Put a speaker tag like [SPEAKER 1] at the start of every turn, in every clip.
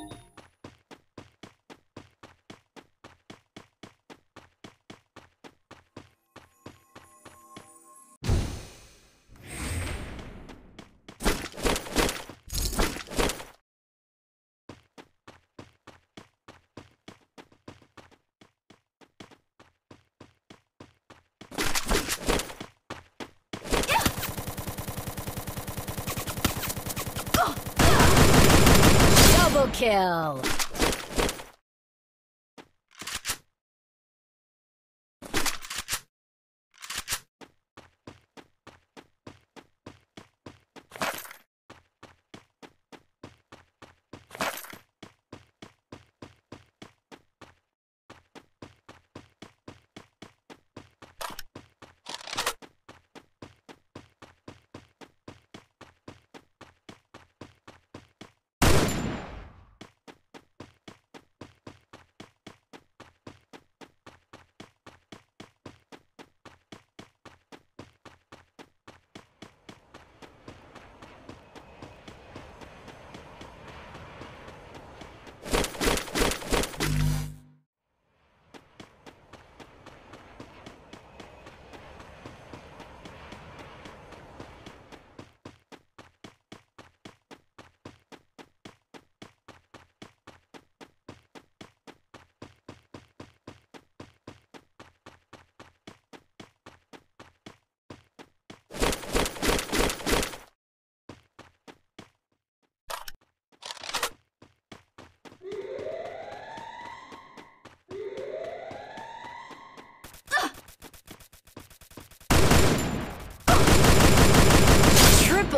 [SPEAKER 1] Double kill!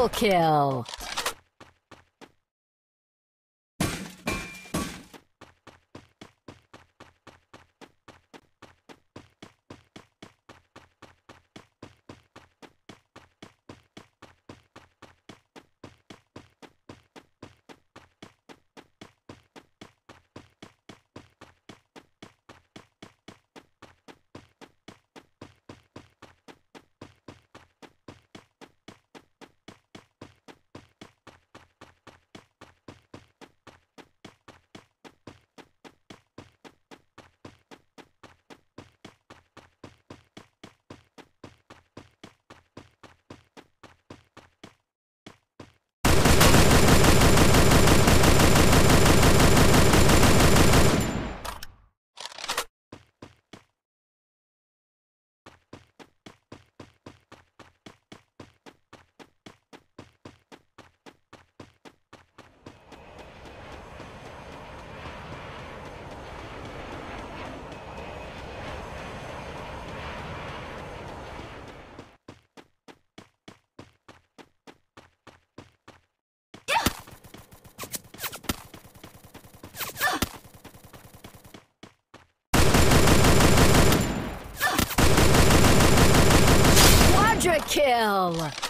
[SPEAKER 1] Triple kill! Kill!